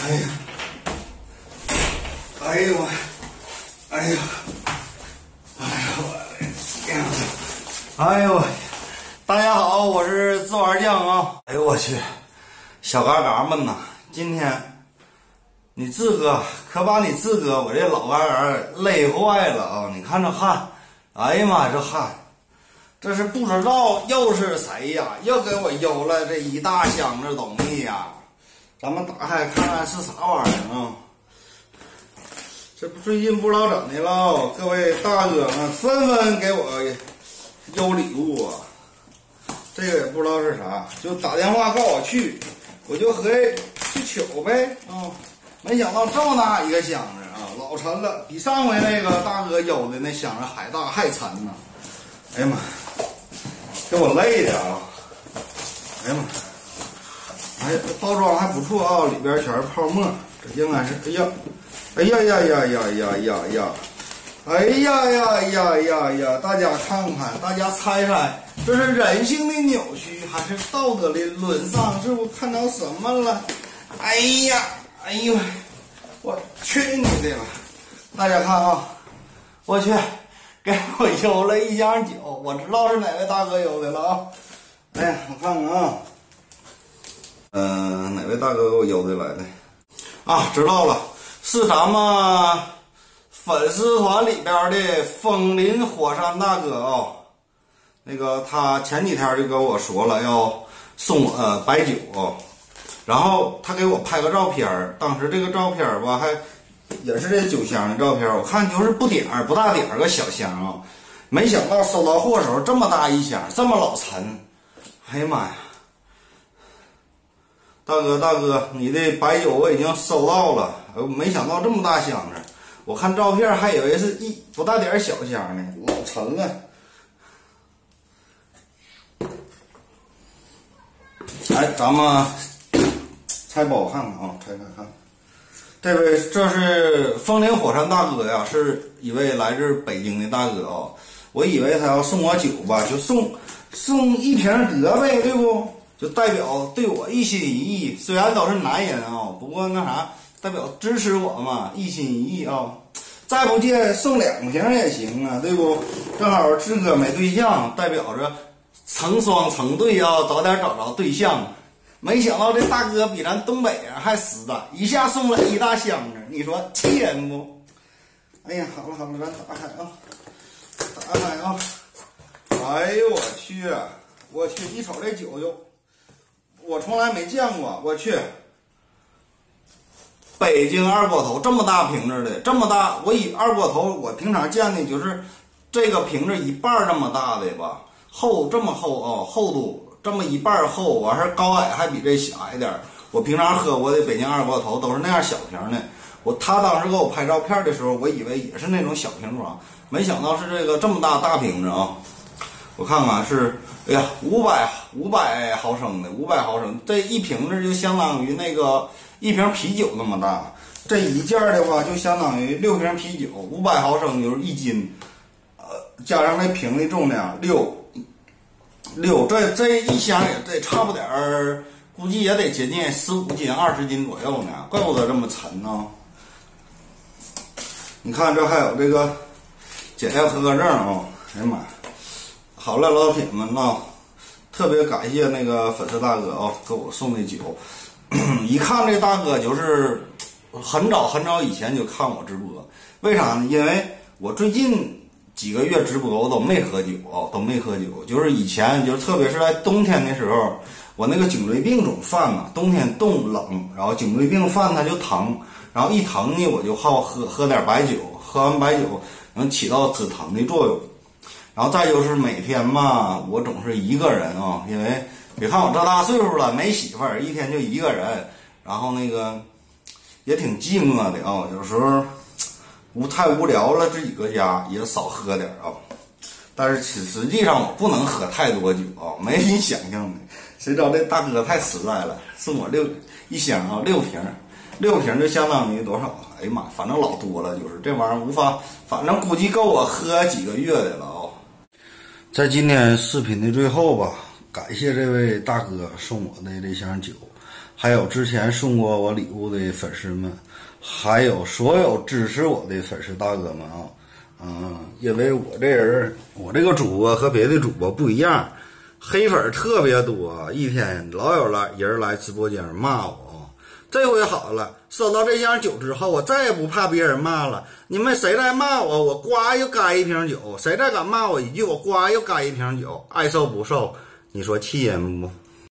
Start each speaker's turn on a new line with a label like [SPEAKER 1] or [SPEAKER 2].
[SPEAKER 1] 哎呀，哎呦我，哎呀，哎呀我的天！哎呦我，大家好，我是自玩酱啊！哎呦我去，小嘎嘎们呐，今天你志哥可把你志哥我这老嘎嘎累坏了啊！你看这汗，哎呀妈呀，这汗，这是不知道又是谁呀？又给我邮了这一大箱子东西呀！咱们打开看看是啥玩意儿啊？这不最近不知道怎么的了，各位大哥们纷纷给我邮礼物啊！这个也不知道是啥，就打电话告我去，我就合计去取呗啊！没想到这么大一个箱子啊，老沉了，比上回那个大哥邮的那箱子还大还沉呢！哎呀妈，给我累的啊！哎呀妈！包装还不错啊，里边全是泡沫，这应该是，哎呀，哎呀呀呀呀呀呀呀，哎呀呀呀呀呀，大家看看，大家猜猜，这是人性的扭曲还是道德的沦丧？是不看到什么了？哎呀，哎呦，我去你的吧！大家看啊，我去，给我邮了一箱酒，我知道是哪位大哥邮的了啊！哎呀，我看看啊。嗯，哪位大哥给我邮的来的？啊，知道了，是咱们粉丝团里边的风林火山大哥啊。那个他前几天就跟我说了要送我白酒啊，然后他给我拍个照片当时这个照片吧还也是这酒箱的照片我看就是不点儿不大点儿个小箱啊，没想到收到货时候这么大一箱，这么老沉，哎呀妈呀！大哥，大哥，你的白酒我已经收到了，没想到这么大箱子，我看照片还以为是一不大点小箱呢，老沉了。来，咱们拆包看看啊，拆开看。这位，这是风林火山大哥呀，是一位来自北京的大哥啊。我以为他要送我酒吧，就送送一瓶得呗，对不？就代表对我一心一意，虽然都是男人啊，不过那啥，代表支持我嘛，一心一意啊。再不济送两瓶也行啊，对不？正好志哥没对象，代表着成双成对啊，早点找着对象。没想到这大哥比咱东北人还实在，一下送了一大箱子，你说气人不？哎呀，好了好了，咱打开啊，打开啊！哎呦我去，我去，一瞅这酒就。我从来没见过，我去，北京二锅头这么大瓶子的，这么大，我以二锅头我平常见的就是这个瓶子一半这么大的吧，厚这么厚啊，厚度这么一半厚，完事高矮还比这小一点。我平常喝过的北京二锅头都是那样小瓶的。我他当时给我拍照片的时候，我以为也是那种小瓶装，没想到是这个这么大大瓶子啊。我看看是，哎呀，五百五百毫升的，五百毫升，这一瓶子就相当于那个一瓶啤酒那么大。这一件的话，就相当于六瓶啤酒，五百毫升就是一斤，呃，加上那瓶的重量六六，这这一箱也得差不点儿，估计也得接近十五斤、二十斤左右呢，怪不得这么沉呢。你看这还有这个检验合格证啊，哎呀妈呀！好了，老铁们呐，特别感谢那个粉丝大哥啊，给我送的酒。一看这大哥就是很早很早以前就看我直播，为啥呢？因为我最近几个月直播我都没喝酒啊，都没喝酒。就是以前就是特别是在冬天的时候，我那个颈椎病总犯嘛，冬天冻冷，然后颈椎病犯它就疼，然后一疼呢我就好喝喝点白酒，喝完白酒能起到止疼的作用。然后再就是每天嘛，我总是一个人啊，因为别看我这大岁数了，没媳妇儿，一天就一个人，然后那个也挺寂寞的啊。有时候无太无聊了，自己搁家也少喝点啊。但是实实际上我不能喝太多酒啊，没你想象的。谁知道这大哥太实在了，送我六一箱啊，六瓶，六瓶就相当于多少？哎呀妈，反正老多了，就是这玩意儿无法，反正估计够我喝几个月的了。在今天视频的最后吧，感谢这位大哥送我的这箱酒，还有之前送过我礼物的粉丝们，还有所有支持我的粉丝大哥们啊，嗯，因为我这人，我这个主播和别的主播不一样，黑粉特别多，一天老有来人来直播间骂我。这回好了，收到这箱酒之后，我再也不怕别人骂了。你们谁再骂我，我呱又干一瓶酒；谁再敢骂我一句，我呱又干一瓶酒。爱受不受，你说气人不？